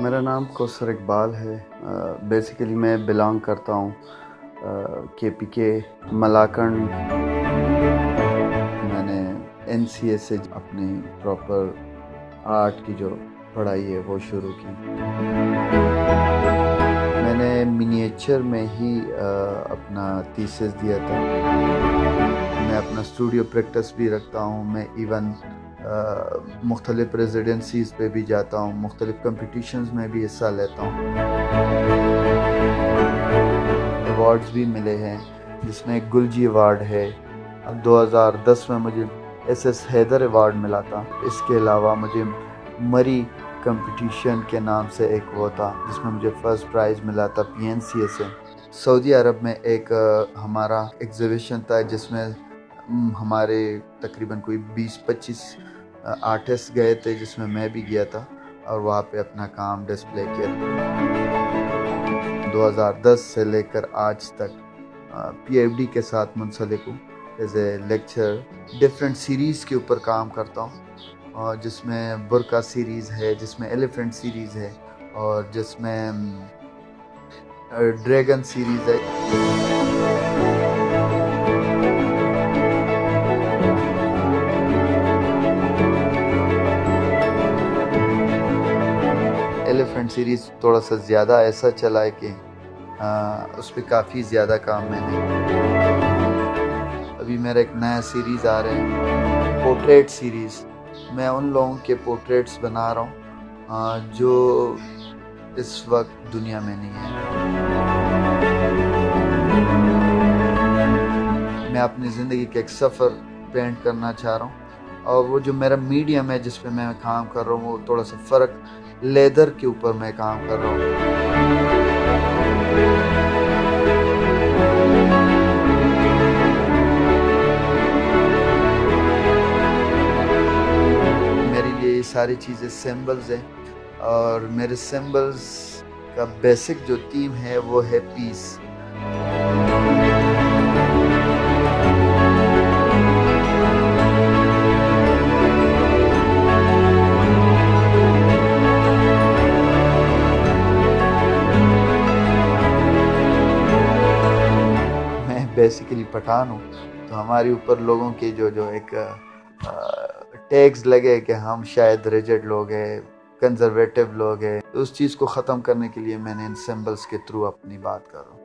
मेरा नाम कौसर इकबाल है। बेसिकली मैं बिलोंग करता हूँ के पी के मलाकंड। मैंने एन सी एस से अपनी प्रॉपर आर्ट की जो पढ़ाई है वो शुरू की। मैंने मिनिएचर में ही अपना थीसिस दिया था। मैं अपना स्टूडियो प्रैक्टिस भी रखता हूँ। मैं इवन मुख्तलिफ़ रेजिडेंसीज पे भी जाता हूँ, मुख्तलिफ़ कंपटिशन्स में भी हिस्सा लेता हूँ। अवार्ड्स भी मिले हैं, जिसमें गुलजी अवार्ड है। अब 2010 में मुझे एस एस हैदर अवार्ड मिला था। इसके अलावा मुझे मरी कंपटीशन के नाम से एक वो था, जिसमें मुझे फ़र्स्ट प्राइज़ मिला था पी एन सी से सऊदी अरब में एक हमारा एग्ज़िबिशन था, जिसमें, हमारे तकरीबन कोई 20-25 आर्टिस्ट गए थे जिसमें मैं भी गया था और वहाँ पे अपना काम डिस्प्ले किया 2010 से लेकर आज तक पीएफडी के साथ मुंसलिक हूँ। As a lecture different series के ऊपर काम करता हूँ। और जिसमें बुरका सीरीज़ है, जिसमें एलिफेंट सीरीज़ है और जिसमें ड्रैगन सीरीज़ है। एलिफेंट सीरीज़ थोड़ा सा ज़्यादा ऐसा चला है कि उस पर काफ़ी ज़्यादा काम मैंने अभी मेरा एक नया सीरीज़ आ रहा है पोर्ट्रेट सीरीज़ मैं उन लोगों के पोर्ट्रेट्स बना रहा हूँ जो इस वक्त दुनिया में नहीं है। मैं अपनी ज़िंदगी का एक सफ़र पेंट करना चाह रहा हूँ, और वो जो मेरा मीडियम है जिस पे मैं काम कर रहा हूँ, वो थोड़ा सा फ़र्क लेदर के ऊपर मैं काम कर रहा हूँ। मेरे लिए ये सारी चीज़ें सिंबल्स हैं और मेरे सिंबल्स का बेसिक जो थीम है वो है पीस बेसिकली पठान हूँ तो हमारे ऊपर लोगों के जो जो एक टैक्स लगे कि हम शायद रिजड लोग हैं कंजर्वेटिव लोग हैं तो उस चीज़ को ख़त्म करने के लिए मैंने इन सिंबल्स के थ्रू अपनी बात कर।